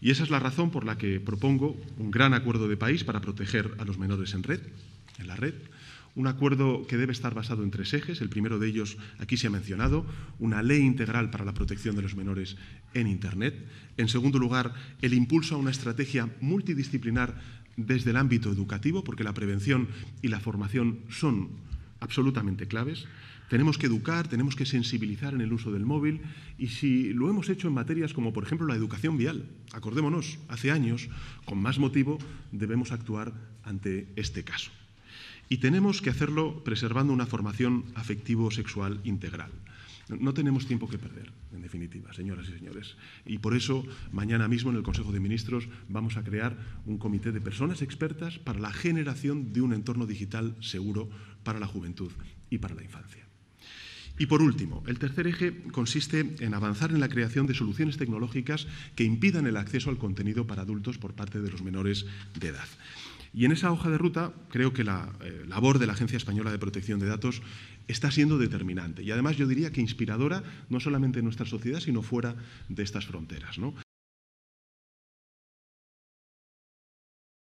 Y esa es la razón por la que propongo un gran acuerdo de país para proteger a los menores en red, en la red, un acuerdo que debe estar basado en tres ejes. El primero de ellos, aquí se ha mencionado, una ley integral para la protección de los menores en Internet. En segundo lugar, el impulso a una estrategia multidisciplinar desde el ámbito educativo, porque la prevención y la formación son absolutamente claves. Tenemos que educar, tenemos que sensibilizar en el uso del móvil y si lo hemos hecho en materias como por ejemplo la educación vial, acordémonos, hace años, con más motivo debemos actuar ante este caso. Y tenemos que hacerlo preservando una formación afectivo-sexual integral. No tenemos tiempo que perder, en definitiva, señoras y señores. Y por eso, mañana mismo en el Consejo de Ministros vamos a crear un comité de personas expertas para la generación de un entorno digital seguro para la juventud y para la infancia. Y por último, el tercer eje consiste en avanzar en la creación de soluciones tecnológicas que impidan el acceso al contenido para adultos por parte de los menores de edad. Y en esa hoja de ruta creo que la eh, labor de la Agencia Española de Protección de Datos está siendo determinante y además yo diría que inspiradora no solamente en nuestra sociedad sino fuera de estas fronteras.